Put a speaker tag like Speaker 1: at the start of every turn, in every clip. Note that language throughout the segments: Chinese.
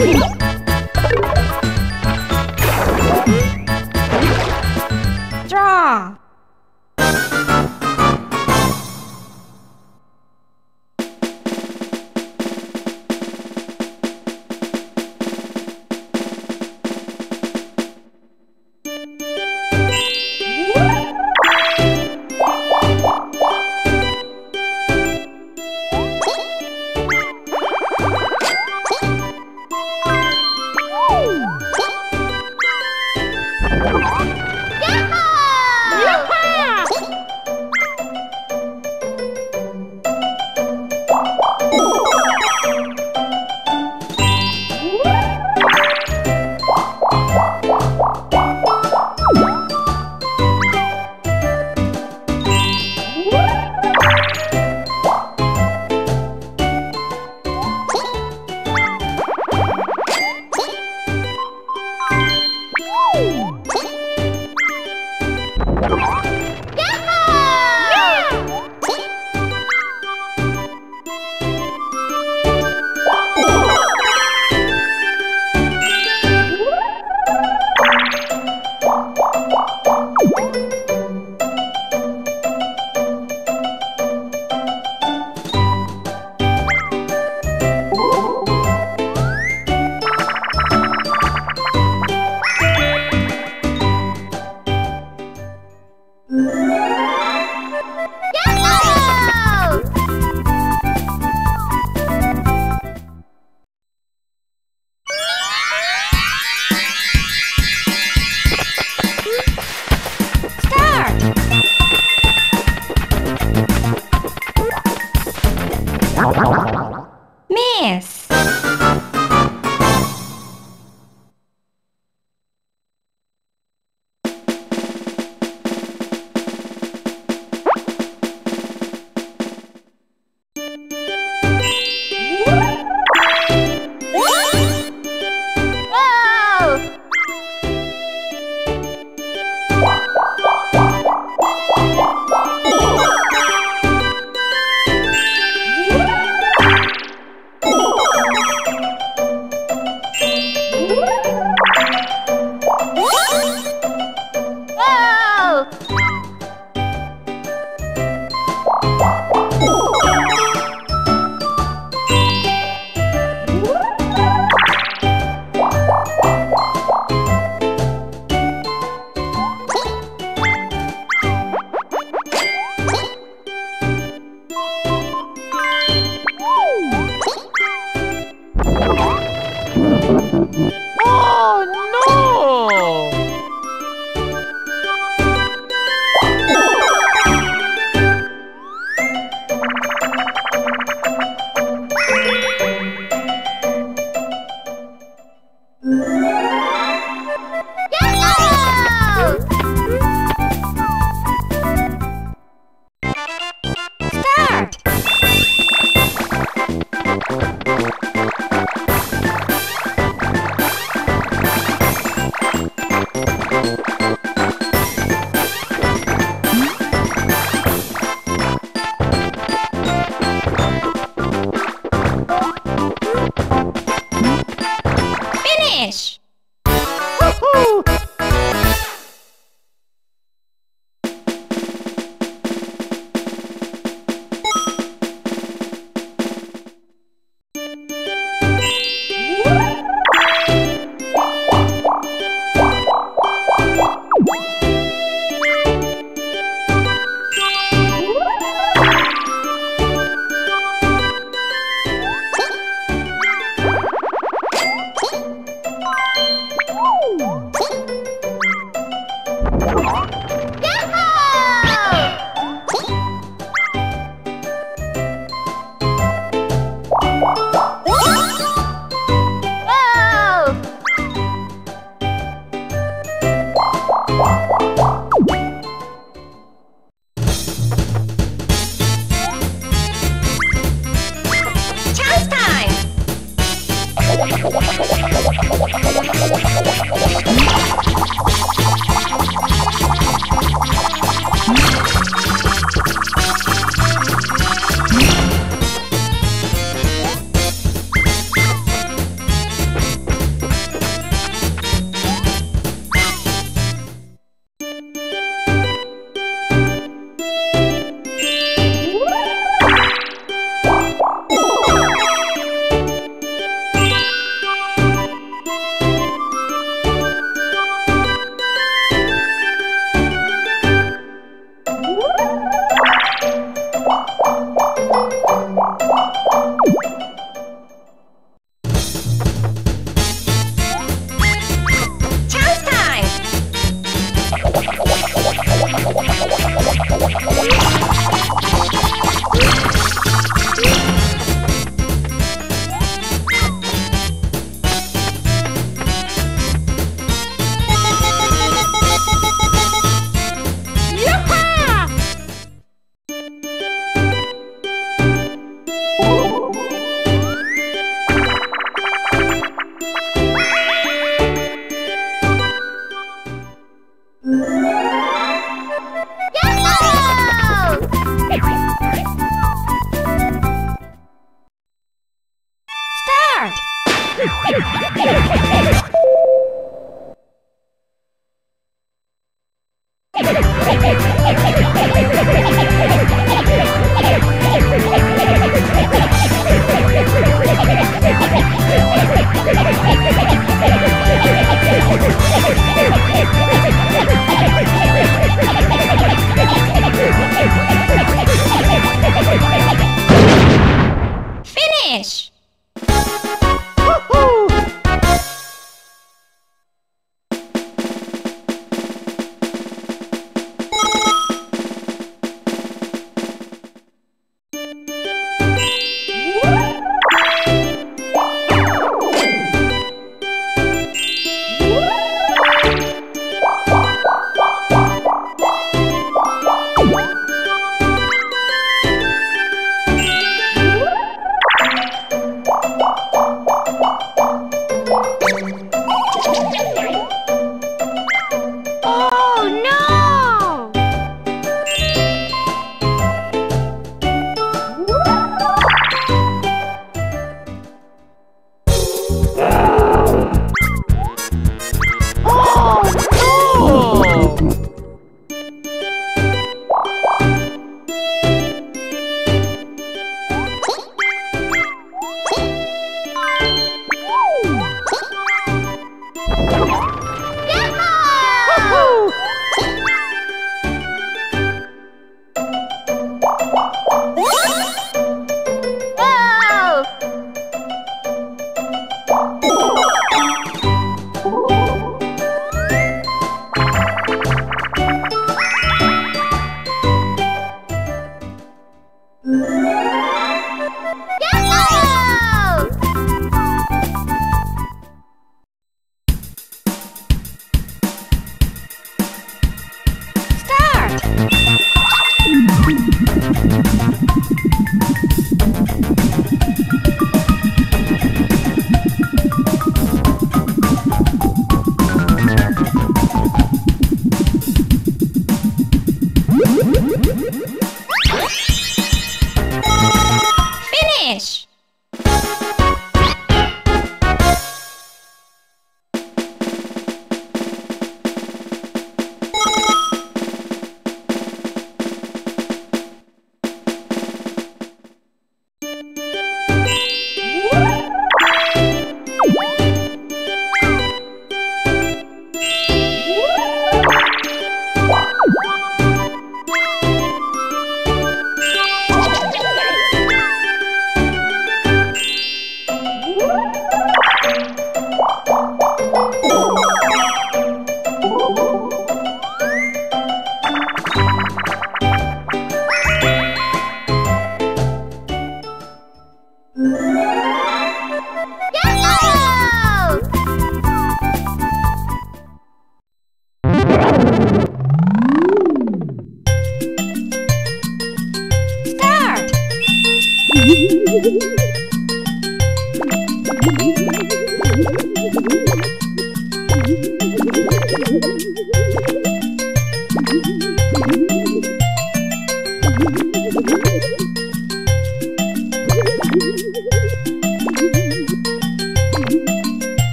Speaker 1: Yeah.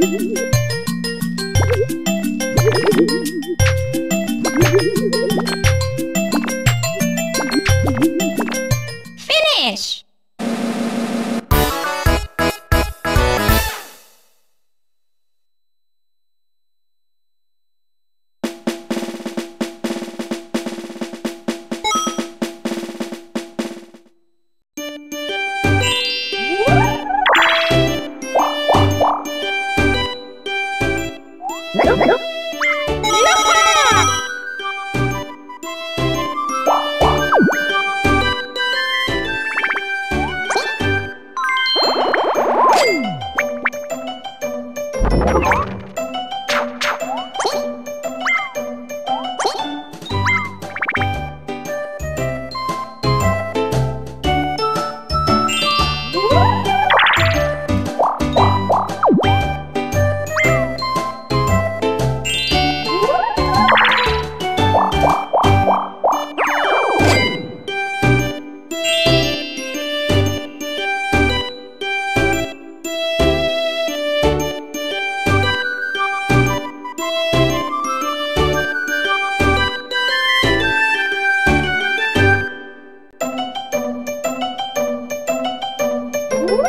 Speaker 1: Thank you. Woo!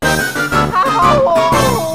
Speaker 1: 还好我。